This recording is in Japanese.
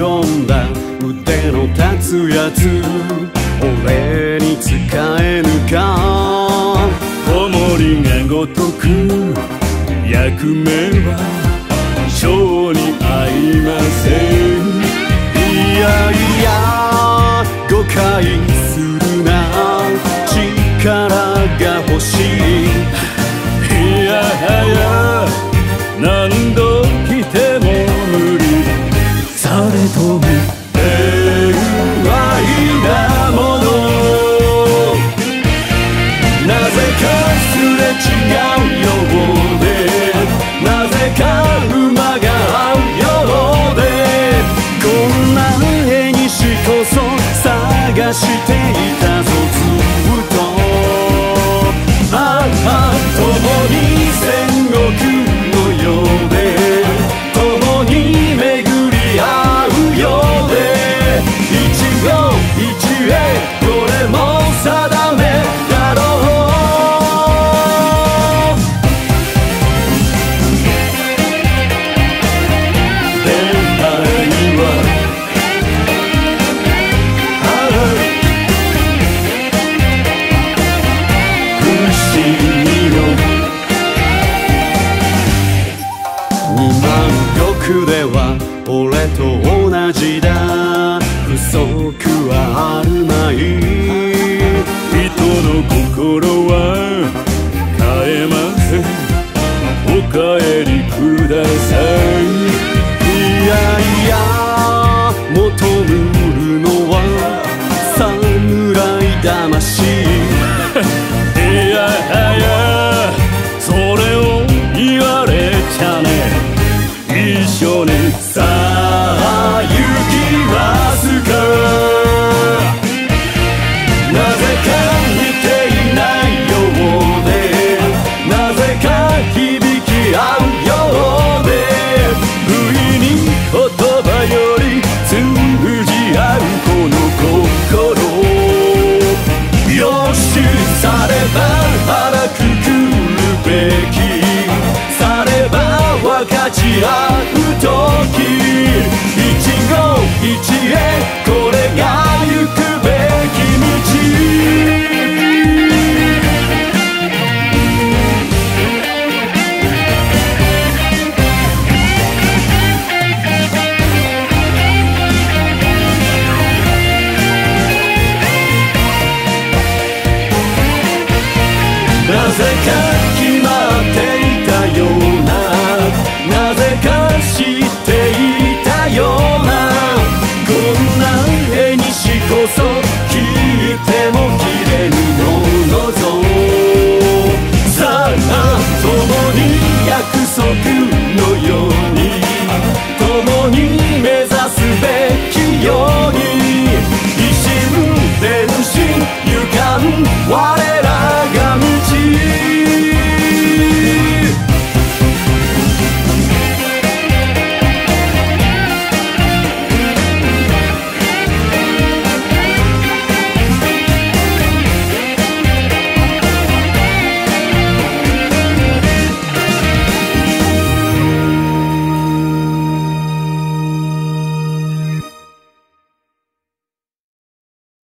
込んだ腕の立つやつ俺に使えぬか。子守がごとく役目は性。に合いませんいやいや誤解するな。力が欲しい。いやはや何度来ても無理。されともこそ探していたぞ。では俺と同じだ。不足はあるまい。人の心は変えません。お帰りください。いやいや求むのは侍魂。緒にさあ行きますかなぜか似ていないようで。なぜか響き合うようで。不意に言葉より開く時ない絵にしこそ聞いても聞いても